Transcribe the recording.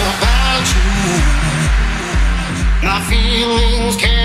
about you. My feelings can't.